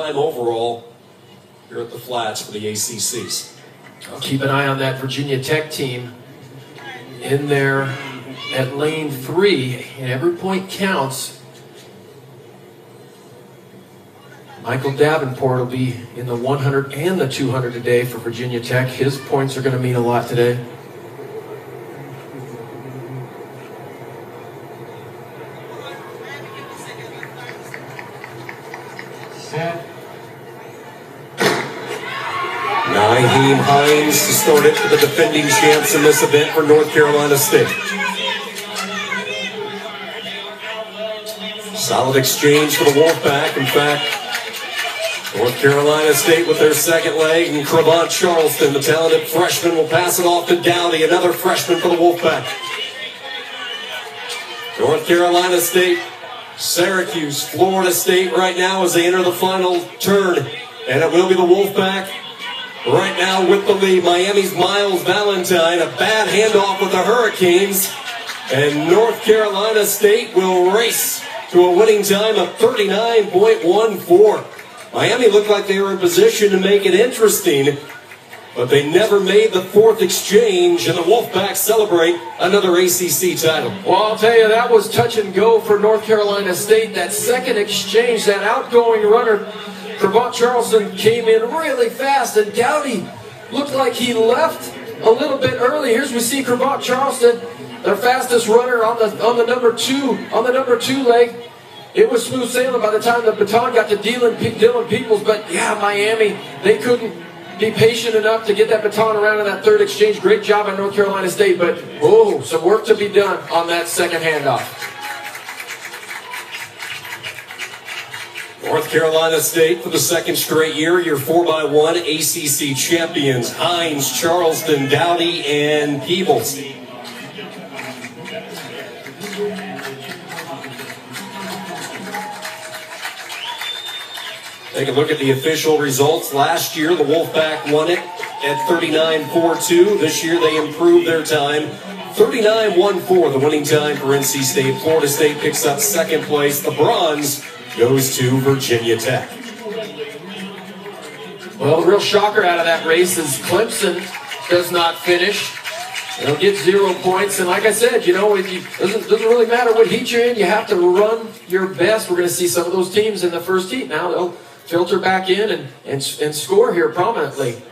time overall here at the Flats for the ACCs. I'll keep an eye on that Virginia Tech team in there at lane three, and every point counts. Michael Davenport will be in the 100 and the 200 today for Virginia Tech. His points are going to mean a lot today. Nyheim Hines to start it for the defending champs in this event for North Carolina State. Solid exchange for the Wolfpack. In fact, North Carolina State with their second leg, and Cravont Charleston, the talented freshman, will pass it off to Dowdy, another freshman for the Wolfpack. North Carolina State, Syracuse, Florida State right now as they enter the final turn, and it will be the Wolfpack Right now with the lead, Miami's Miles Valentine, a bad handoff with the Hurricanes. And North Carolina State will race to a winning time of 39.14. Miami looked like they were in position to make it interesting, but they never made the fourth exchange, and the Wolfpacks celebrate another ACC title. Well, I'll tell you, that was touch and go for North Carolina State. That second exchange, that outgoing runner Cravont Charleston came in really fast, and Dowdy looked like he left a little bit early. Here's we see Cravont Charleston, their fastest runner on the on the number two on the number two leg. It was smooth sailing by the time the baton got to Dylan, Dylan Peebles, but yeah, Miami, they couldn't be patient enough to get that baton around in that third exchange. Great job on North Carolina State, but oh, some work to be done on that second handoff. North Carolina State for the second straight year, your 4x1 ACC champions, Hines, Charleston, Dowdy, and Peebles. Take a look at the official results. Last year, the Wolfpack won it at 39-4-2. This year, they improved their time. 39-1-4, the winning time for NC State. Florida State picks up second place. The bronze goes to Virginia Tech. Well, the real shocker out of that race is Clemson does not finish. They'll get zero points. And like I said, you know, it doesn't, doesn't really matter what heat you're in. You have to run your best. We're going to see some of those teams in the first heat. Now they'll filter back in and, and, and score here prominently.